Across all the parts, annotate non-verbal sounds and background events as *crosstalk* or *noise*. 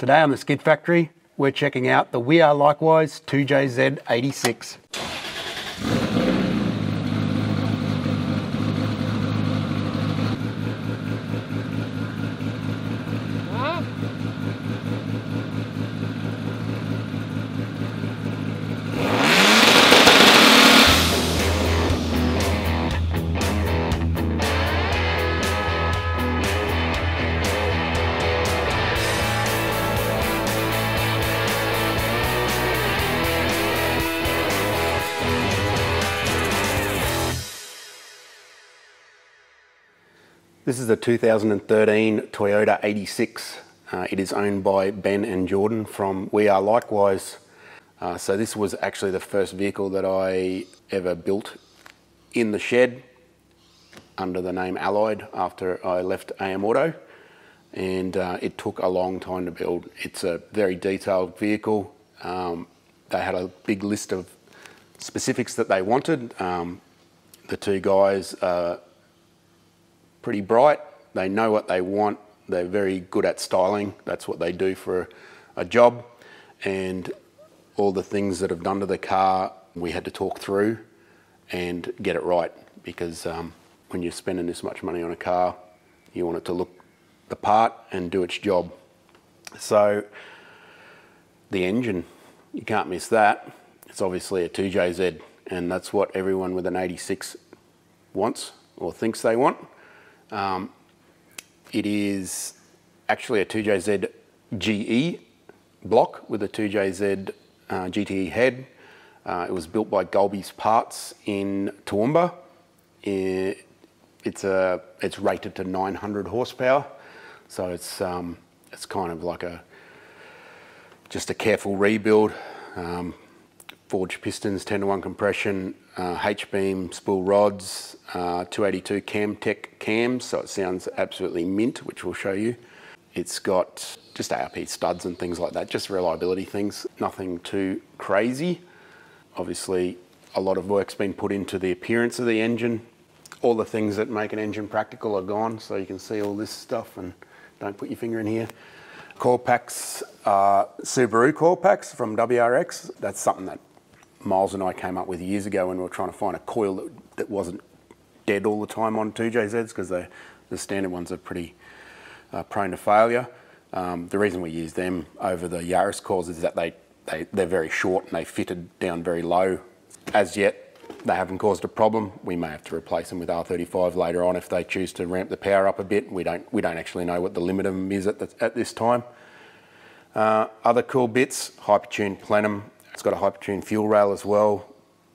Today on the Skid Factory, we're checking out the We Are Likewise 2JZ86. This is a 2013 Toyota 86. Uh, it is owned by Ben and Jordan from We Are Likewise. Uh, so this was actually the first vehicle that I ever built in the shed under the name Allied after I left AM Auto. And uh, it took a long time to build. It's a very detailed vehicle. Um, they had a big list of specifics that they wanted. Um, the two guys pretty bright. They know what they want. They're very good at styling. That's what they do for a job. And all the things that have done to the car, we had to talk through and get it right because um, when you're spending this much money on a car, you want it to look the part and do its job. So the engine, you can't miss that. It's obviously a 2JZ, and that's what everyone with an 86 wants or thinks they want. Um, it is actually a 2JZ GE block with a 2JZ uh, GTE head. Uh, it was built by Goleby's Parts in Toowoomba. It, it's, a, it's rated to 900 horsepower, so it's, um, it's kind of like a just a careful rebuild. Um, forged pistons, 10 to 1 compression, uh, H-beam spool rods, uh, 282 Camtech cams, so it sounds absolutely mint, which we'll show you. It's got just ARP studs and things like that, just reliability things, nothing too crazy. Obviously, a lot of work's been put into the appearance of the engine. All the things that make an engine practical are gone, so you can see all this stuff and don't put your finger in here. Coil packs are Subaru coil packs from WRX. That's something that Miles and I came up with years ago when we were trying to find a coil that, that wasn't dead all the time on 2JZs because the standard ones are pretty uh, prone to failure. Um, the reason we use them over the Yaris coils is that they, they, they're very short and they fitted down very low. As yet, they haven't caused a problem. We may have to replace them with R35 later on if they choose to ramp the power up a bit. We don't, we don't actually know what the limit of them is at, the, at this time. Uh, other cool bits, Hypertune plenum it's got a Hypertune fuel rail as well,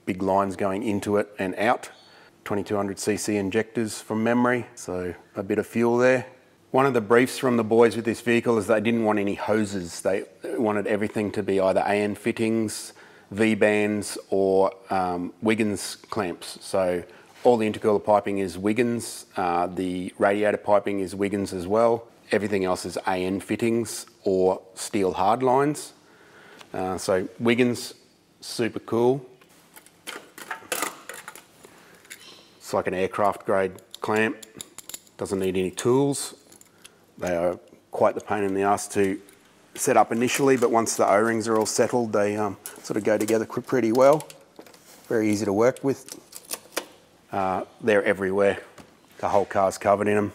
big lines going into it and out. 2200cc injectors from memory, so a bit of fuel there. One of the briefs from the boys with this vehicle is they didn't want any hoses. They wanted everything to be either AN fittings, V-bands or um, Wiggins clamps. So all the intercooler piping is Wiggins, uh, the radiator piping is Wiggins as well. Everything else is AN fittings or steel hard lines. Uh, so Wiggins, super cool. It's like an aircraft grade clamp, doesn't need any tools. They are quite the pain in the ass to set up initially, but once the O-rings are all settled, they um, sort of go together pretty well. Very easy to work with. Uh, they're everywhere. The whole car's covered in them.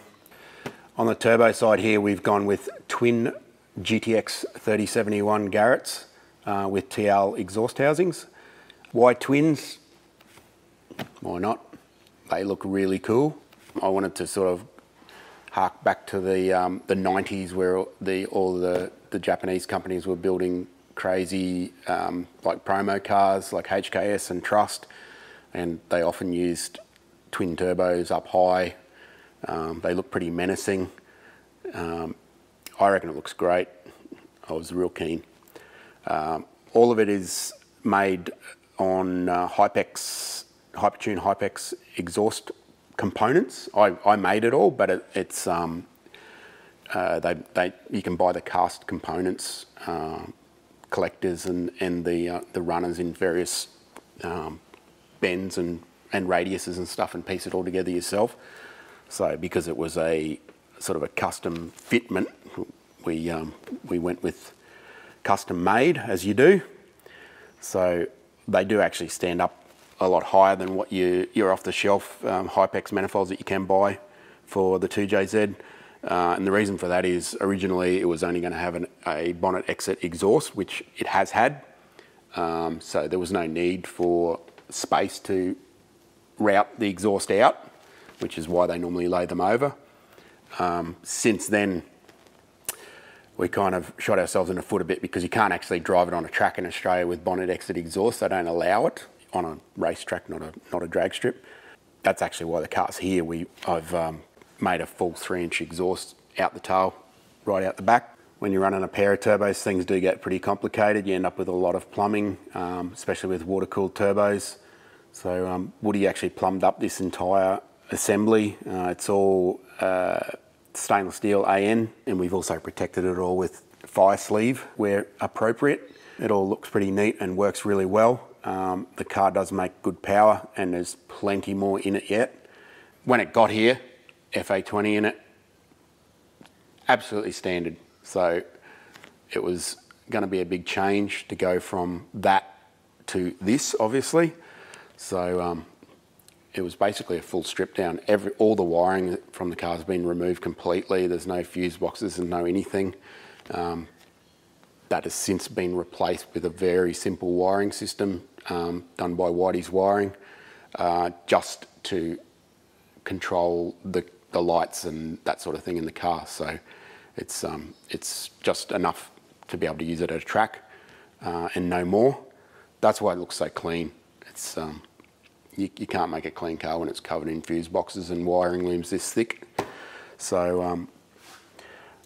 On the turbo side here, we've gone with twin GTX 3071 Garretts uh, with TL exhaust housings. Why twins? Why not? They look really cool. I wanted to sort of hark back to the um, the 90s where the all the, the Japanese companies were building crazy um, like promo cars like HKS and Trust, and they often used twin turbos up high. Um, they look pretty menacing. Um, I reckon it looks great. I was real keen. Um, all of it is made on uh, Hypex, Hypertune Hypex exhaust components. I, made it all, but it, it's um, uh, you can buy the cast components, uh, collectors, and, the, runners in various um, bends and, and radiuses and stuff and piece it all together yourself. So, because it was a sort of a custom fitment, we, we went with custom made, as you do. So they do actually stand up a lot higher than what you, your off the shelf um, Hypex manifolds that you can buy for the 2JZ. Uh, and the reason for that is originally it was only going to have an, a bonnet exit exhaust, which it has had. Um, so there was no need for space to route the exhaust out, which is why they normally lay them over. Um, since then, we kind of shot ourselves in the foot a bit because you can't actually drive it on a track in Australia with bonnet exit exhaust. They don't allow it on a racetrack, not a not a drag strip. That's actually why the car's here. We I've um, made a full three inch exhaust out the tail, right out the back. When you're running a pair of turbos, things do get pretty complicated. You end up with a lot of plumbing, um, especially with water cooled turbos. So um, Woody actually plumbed up this entire assembly. Uh, it's all uh, stainless steel AN, and we've also protected it all with fire sleeve where appropriate. It all looks pretty neat and works really well. Um, the car does make good power, and there's plenty more in it yet. When it got here, FA20 in it, absolutely standard. So it was going to be a big change to go from that to this, obviously. So um, it was basically a full strip down. Every, all the wiring from the car has been removed completely. There's no fuse boxes and no anything. Um, that has since been replaced with a very simple wiring system um, done by Whitey's Wiring, uh, just to control the, the lights and that sort of thing in the car. So it's, um, it's just enough to be able to use it at a track uh, and no more. That's why it looks so clean. It's, um, you, you, can't make a clean car when it's covered in fuse boxes and wiring looms this thick. So um,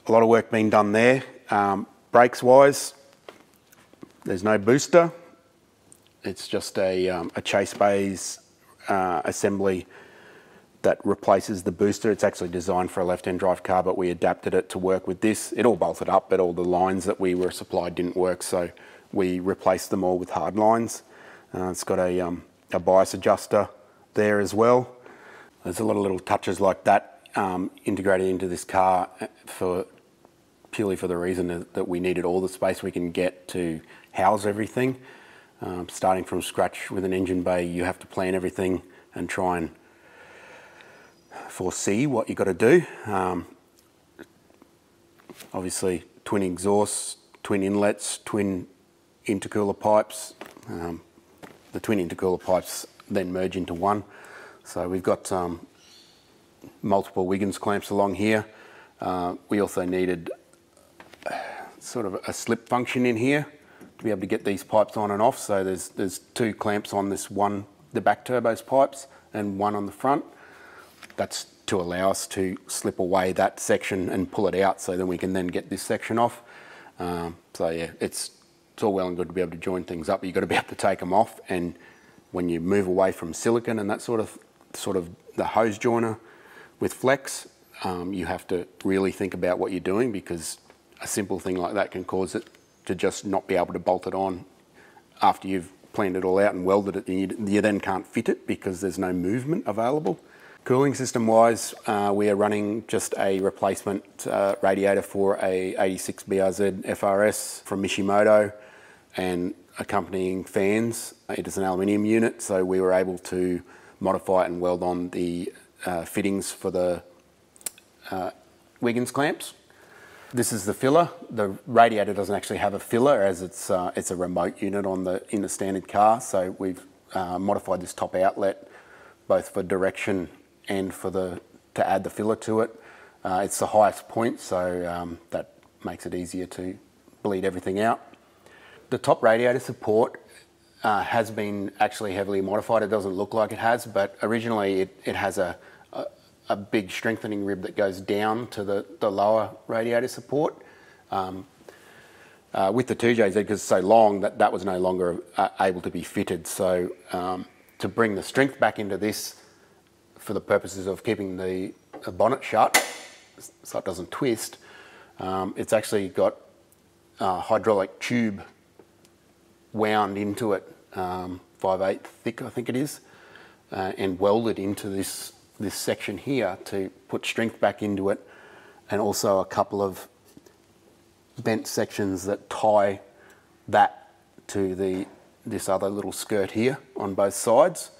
a lot of work being done there. Um, brakes wise, there's no booster. It's just a, um, a Chase Bays uh, assembly that replaces the booster. It's actually designed for a left-hand drive car, but we adapted it to work with this. It all bolted up, but all the lines that we were supplied didn't work, so we replaced them all with hard lines. Uh, it's got a, um, a bias adjuster there as well. There's a lot of little touches like that um, integrated into this car for purely for the reason that we needed all the space we can get to house everything. Um, starting from scratch with an engine bay, you have to plan everything and try and foresee what you've got to do. Um, obviously, twin exhausts, twin inlets, twin intercooler pipes. Um, the twin intercooler pipes then merge into one. So we've got um, multiple Wiggins clamps along here. Uh, we also needed sort of a slip function in here to be able to get these pipes on and off. So there's, there's two clamps on this one, the back turbos pipes, and one on the front. That's to allow us to slip away that section and pull it out so then we can then get this section off. Um, so yeah, it's, it's all well and good to be able to join things up, but you've got to be able to take them off. And when you move away from silicon and that sort of, sort of the hose joiner with flex, um, you have to really think about what you're doing because a simple thing like that can cause it to just not be able to bolt it on after you've planned it all out and welded it. You, you then can't fit it because there's no movement available. Cooling system wise, uh, we are running just a replacement uh, radiator for a 86 BRZ FRS from Mishimoto and accompanying fans. It is an aluminium unit, so we were able to modify it and weld on the uh, fittings for the uh, Wiggins clamps. This is the filler. The radiator doesn't actually have a filler as it's, uh, it's a remote unit on the, in the standard car. So we've uh, modified this top outlet both for direction and for the, to add the filler to it. Uh, it's the highest point, so um, that makes it easier to bleed everything out. The top radiator support uh, has been actually heavily modified. It doesn't look like it has, but originally it, it has a, a big strengthening rib that goes down to the, the lower radiator support. Um, uh, with the 2JZ, because it's so long, that, that was no longer uh, able to be fitted. So um, to bring the strength back into this for the purposes of keeping the, the bonnet shut so it doesn't twist, um, it's actually got a hydraulic tube wound into it, um, 5 8 thick I think it is, uh, and welded into this this section here to put strength back into it and also a couple of bent sections that tie that to the this other little skirt here on both sides.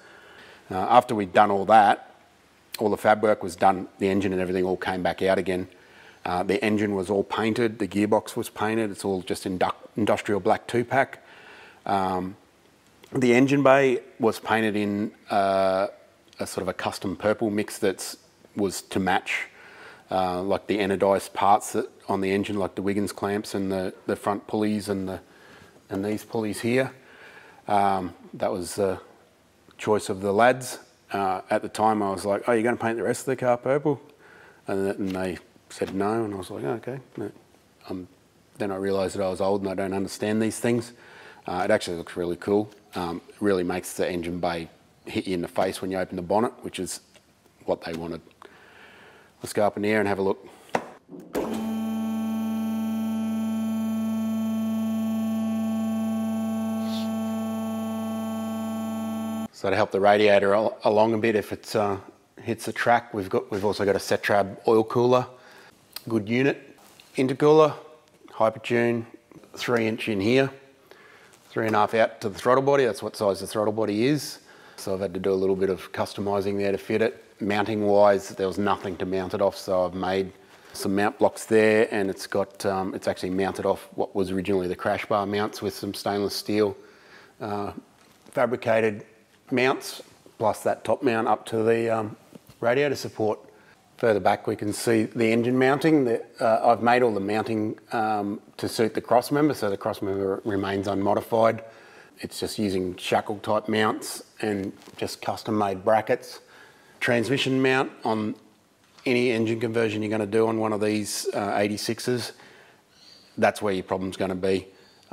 Uh, after we'd done all that, all the fab work was done, the engine and everything all came back out again. Uh, the engine was all painted, the gearbox was painted, it's all just indu- industrial black two pack. Um, the engine bay was painted in uh, a sort of a custom purple mix that was to match uh, like the anodized parts that on the engine, like the Wiggins clamps and the, the front pulleys and the and these pulleys here. Um, that was the choice of the lads. Uh, at the time, I was like, "Oh, you're going to paint the rest of the car purple?" And, and they said no, and I was like, oh, "Okay." Um, then I realised that I was old and I don't understand these things. Uh, it actually looks really cool. Um, really makes the engine bay hit you in the face when you open the bonnet, which is what they wanted. Let's go up in the air and have a look. So to help the radiator along a bit if it uh, hits the track, we've got we've also got a Setrab oil cooler, good unit, intercooler, Hypertune, three inch in here, three and a half out to the throttle body. That's what size the throttle body is. So I've had to do a little bit of customising there to fit it. Mounting wise, there was nothing to mount it off, so I've made some mount blocks there, and it's got um, it's actually mounted off what was originally the crash bar mounts with some stainless steel uh, fabricated mounts, plus that top mount up to the um, radiator support. Further back we can see the engine mounting. The, uh, I've made all the mounting um, to suit the cross member, so the cross member remains unmodified. It's just using shackle type mounts and just custom made brackets. Transmission mount on any engine conversion you're going to do on one of these uh, 86s, that's where your problem's going to be.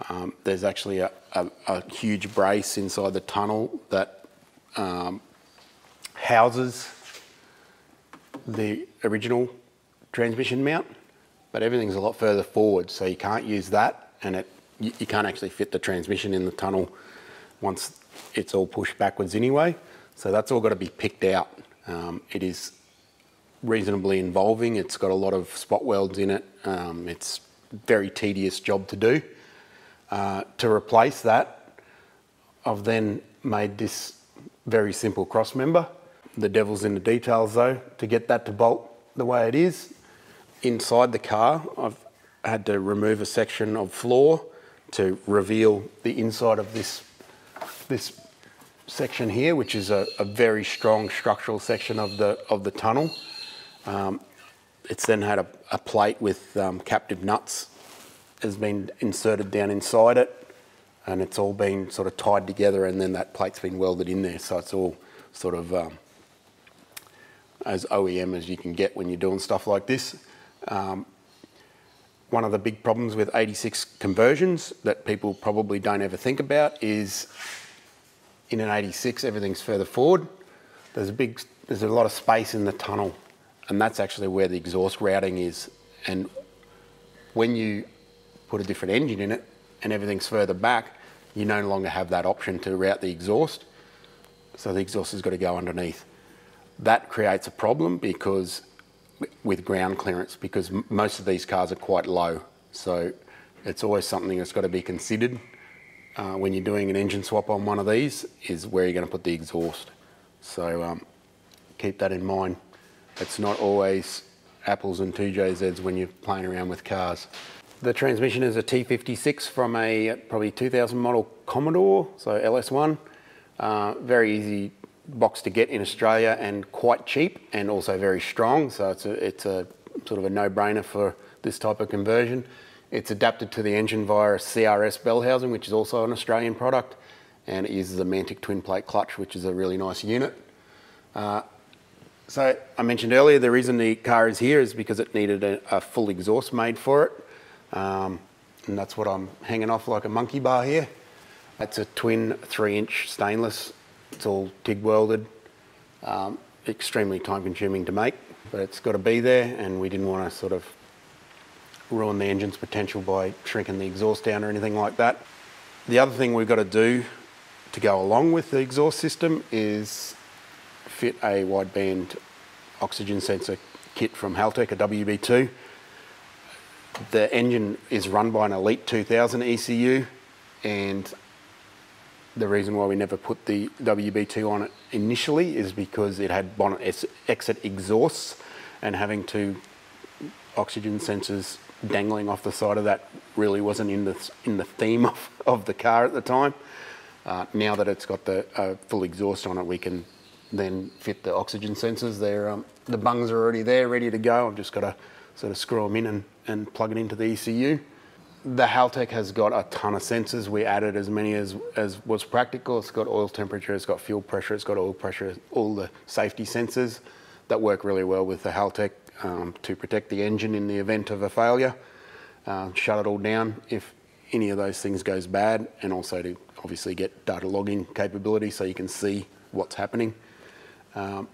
Um, there's actually a, a, a, huge brace inside the tunnel that um, houses the original transmission mount, but everything's a lot further forward, so you can't use that, and it you, you can't actually fit the transmission in the tunnel once it's all pushed backwards anyway. So that's all got to be picked out. Um, it is reasonably involving. It's got a lot of spot welds in it. Um, it's very tedious job to do. Uh, to replace that, I've then made this very simple cross member. The devil's in the details though. To get that to bolt the way it is, inside the car, I've had to remove a section of floor to reveal the inside of this, this section here, which is a, a very strong structural section of the, of the tunnel. Um, it's then had a, a plate with um, captive nuts has been inserted down inside it and it's all been sort of tied together and then that plate's been welded in there so it's all sort of um, as OEM as you can get when you're doing stuff like this. Um, one of the big problems with 86 conversions that people probably don't ever think about is in an 86 everything's further forward. There's a big, there's a lot of space in the tunnel and that's actually where the exhaust routing is. And when you put a different engine in it, and everything's further back, you no longer have that option to route the exhaust. So the exhaust has got to go underneath. That creates a problem because with ground clearance, because most of these cars are quite low. So it's always something that's got to be considered uh, when you're doing an engine swap on one of these is where you're going to put the exhaust. So um, keep that in mind. It's not always apples and 2JZs when you're playing around with cars. The transmission is a T56 from a probably 2000 model Commodore, so LS1. Uh, very easy box to get in Australia and quite cheap and also very strong. So it's a, it's a sort of a no-brainer for this type of conversion. It's adapted to the engine via a CRS bell housing, which is also an Australian product, and it uses a Mantic twin plate clutch, which is a really nice unit. Uh, so I mentioned earlier the reason the car is here is because it needed a, a full exhaust made for it. Um, and that's what I'm hanging off like a monkey bar here. It's a twin three inch stainless. It's all TIG welded. Um, extremely time consuming to make, but it's got to be there and we didn't want to sort of ruin the engine's potential by shrinking the exhaust down or anything like that. The other thing we've got to do to go along with the exhaust system is fit a wideband oxygen sensor kit from Haltech, a WB2 The engine is run by an Elite 2000 ECU, and the reason why we never put the WB2 on it initially is because it had bonnet exit exhausts, and having two oxygen sensors dangling off the side of that really wasn't in the in the theme *laughs* of, of the car at the time. Uh, now that it's got the uh, full exhaust on it, we can then fit the oxygen sensors. There, um, the bungs are already there, ready to go. I've just got to sort of screw them in and, and plug it into the ECU. The Haltech has got a ton of sensors. We added as many as, as was practical. It's got oil temperature, it's got fuel pressure, it's got oil pressure, all the safety sensors that work really well with the Haltech um, to protect the engine in the event of a failure. Uh, shut it all down if any of those things goes bad, and also to obviously get data logging capability so you can see what's happening. Um,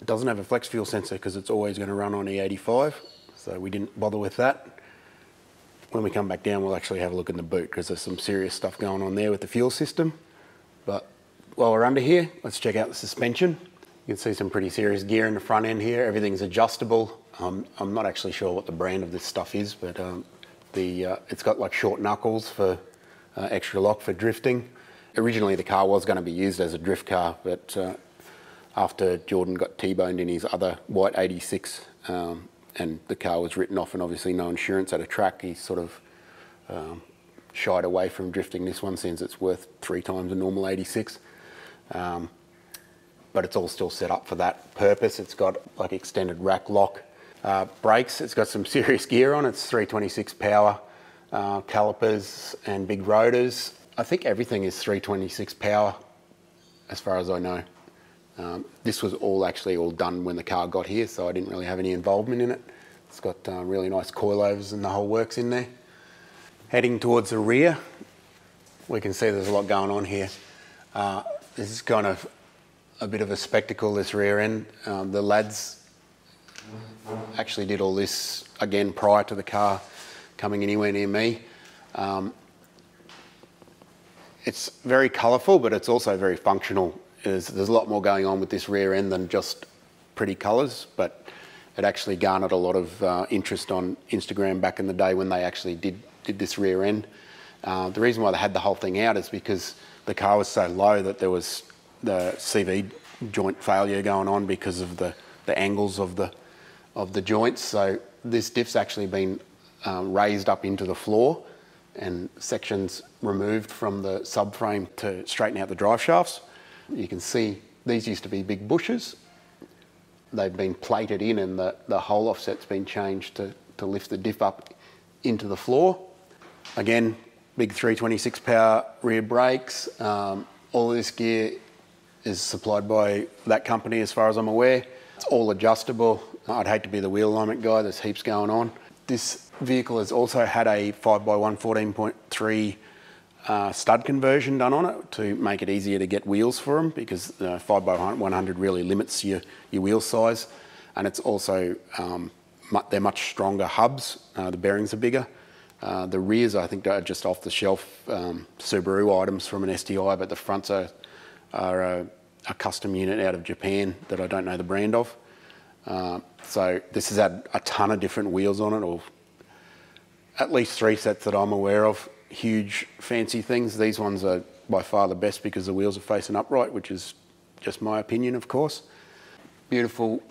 it doesn't have a flex fuel sensor because it's always going to run on E85, so we didn't bother with that when we come back down, we'll actually have a look in the boot because there's some serious stuff going on there with the fuel system. But while we're under here, let's check out the suspension. You can see some pretty serious gear in the front end here. Everything's adjustable. Um, I'm not actually sure what the brand of this stuff is, but um, the uh, it's got like short knuckles for uh, extra lock for drifting. Originally, the car was going to be used as a drift car, but uh, after Jordan got T-boned in his other white 86, um, and the car was written off and obviously no insurance at a track, he sort of um, shied away from drifting this one since it's worth three times a normal 86. Um, but it's all still set up for that purpose. It's got like extended rack lock uh, brakes. It's got some *laughs* serious gear on. It's 326 power uh, calipers and big rotors. I think everything is 326 power, as far as I know. Um, this was all actually all done when the car got here, so I didn't really have any involvement in it. It's got uh, really nice coilovers and the whole works in there. Heading towards the rear, we can see there's a lot going on here. Uh, this is kind of a bit of a spectacle, this rear end. Um, the lads actually did all this again prior to the car coming anywhere near me. Um, it's very colourful, but it's also very functional is there's a lot more going on with this rear end than just pretty colours, but it actually garnered a lot of uh, interest on Instagram back in the day when they actually did, did this rear end. Uh, the reason why they had the whole thing out is because the car was so low that there was the CV joint failure going on because of the, the angles of the, of the joints. So this diff's actually been um, raised up into the floor and sections removed from the subframe to straighten out the drive shafts. You can see these used to be big bushes. They've been plated in and the, the hole offset's been changed to, to lift the diff up into the floor. Again, big 326 power rear brakes. Um, all of this gear is supplied by that company as far as I'm aware. It's all adjustable. I'd hate to be the wheel alignment guy, there's heaps going on. This vehicle has also had a 5x1 14.3 uh, stud conversion done on it to make it easier to get wheels for them because uh, 5x100 really limits your, your wheel size. And it's also um, they're much stronger hubs uh, the bearings are bigger. Uh, the rears I think are just off the shelf um, Subaru items from an STI but the fronts are, are a, a, custom unit out of Japan that I don't know the brand of. Uh, so this has had a ton of different wheels on it or at least three sets that I'm aware of huge fancy things. These ones are by far the best because the wheels are facing upright, which is just my opinion, of course. Beautiful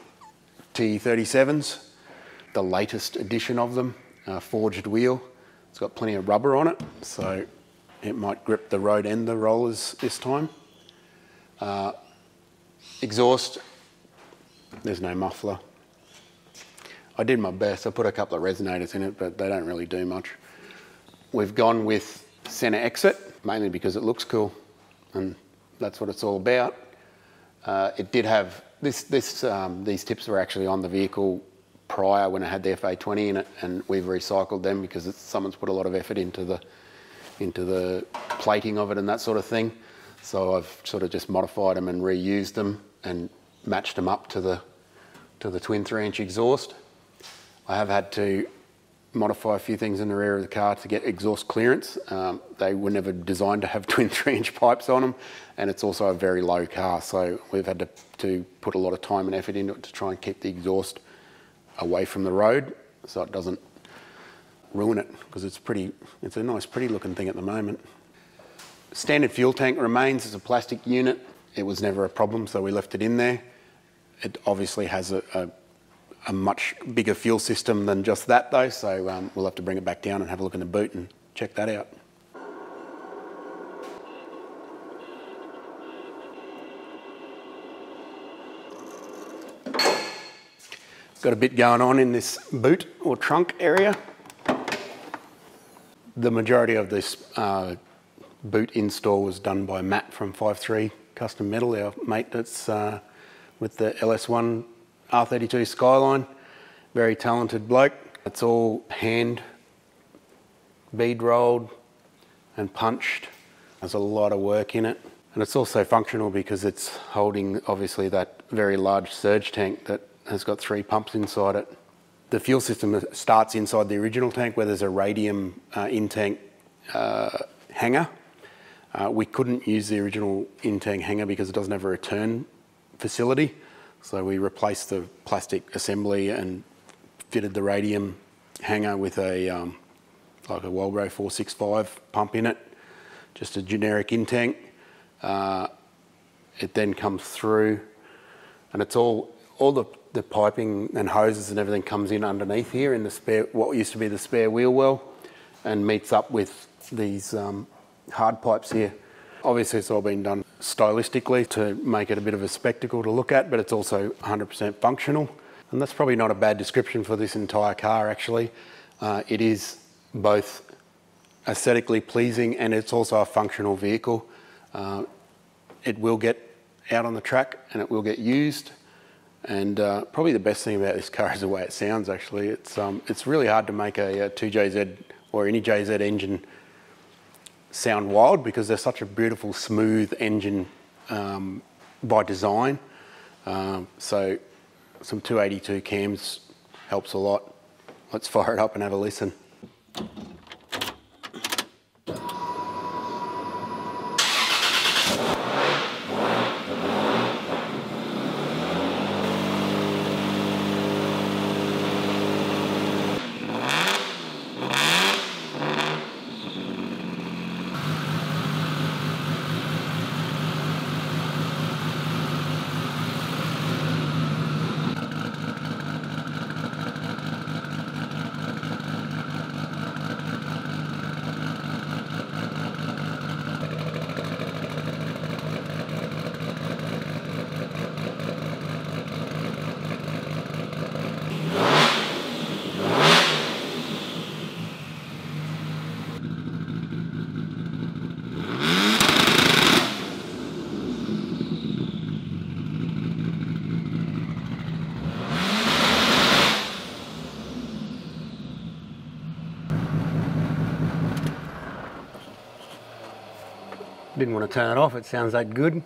TE37s, the latest edition of them, uh, forged wheel. It's got plenty of rubber on it, so it might grip the road and the rollers this time. Uh, exhaust, there's no muffler. I did my best. I put a couple of resonators in it, but they don't really do much. We've gone with centre exit, mainly because it looks cool, and that's what it's all about. Uh, it did have this. This um, these tips were actually on the vehicle prior when it had the FA20 in it, and we've recycled them because someone's put a lot of effort into the into the plating of it and that sort of thing. So I've sort of just modified them and reused them and matched them up to the to the twin three-inch exhaust. I have had to modify a few things in the rear of the car to get exhaust clearance. Um, they were never designed to have *laughs* twin three inch pipes on them and it's also a very low car so we've had to, to put a lot of time and effort into it to try and keep the exhaust away from the road so it doesn't ruin it because it's pretty. It's a nice, pretty looking thing at the moment. Standard fuel tank remains as a plastic unit. It was never a problem, so we left it in there. It obviously has a, a, a much bigger fuel system than just that, though, so um, we'll have to bring it back down and have a look in the boot and check that out. Got a bit going on in this boot or trunk area. The majority of this uh, boot install was done by Matt from 53 Custom Metal, our mate that's uh, with the LS1 R32 Skyline. Very talented bloke. It's all hand bead rolled and punched. There's a lot of work in it. And it's also functional because it's holding obviously that very large surge tank that has got three pumps inside it. The fuel system starts inside the original tank where there's a radium uh, in-tank uh, hanger. Uh, we couldn't use the original in-tank hanger because it doesn't have a return facility. So we replaced the plastic assembly and fitted the radium hanger with a um, like a Walbro 465 pump in it, just a generic in-tank. Uh, it then comes through and it's all all the, the piping and hoses and everything comes in underneath here in the spare, what used to be the spare wheel well, and meets up with these um, hard pipes here. Obviously, it's all been done stylistically to make it a bit of a spectacle to look at, but it's also 100% functional. And that's probably not a bad description for this entire car, actually. Uh, it is both aesthetically pleasing and it's also a functional vehicle. Uh, it will get out on the track and it will get used. And uh, probably the best thing about this car is the way it sounds. Actually, it's um, it's really hard to make a, a 2JZ or any JZ engine sound wild because they're such a beautiful, smooth engine um, by design. Um, so some 282 cams helps a lot. Let's fire it up and have a listen. Didn't want to turn it off, it sounds that good.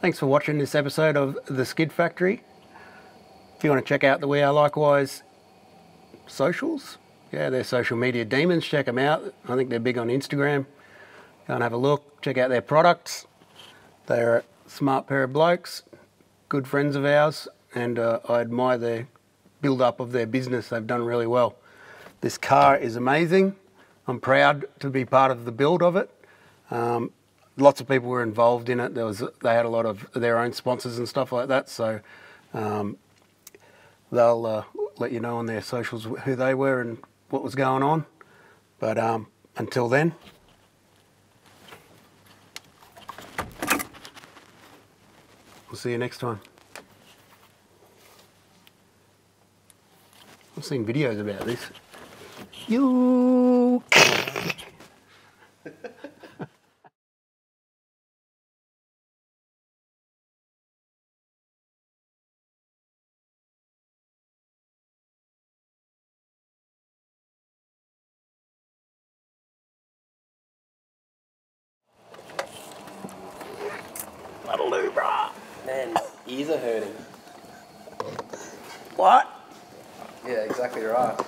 Thanks for watching this episode of The Skid Factory. If you want to check out the We Are Likewise socials, yeah, they're social media demons, check them out. I think they're big on Instagram. Go and have a look, check out their products. They're a smart pair of blokes, good friends of ours, and uh, I admire their build up of their business. They've done really well. This car is amazing. I'm proud to be part of the build of it. Um, lots of people were involved in it. There was they had a lot of their own sponsors and stuff like that. So um, they'll uh, let you know on their socials who they were and what was going on. But um, until then. We'll see you next time. I've seen videos about this. You. That'll do, brah. Man, ears are hurting. What? Yeah, exactly right.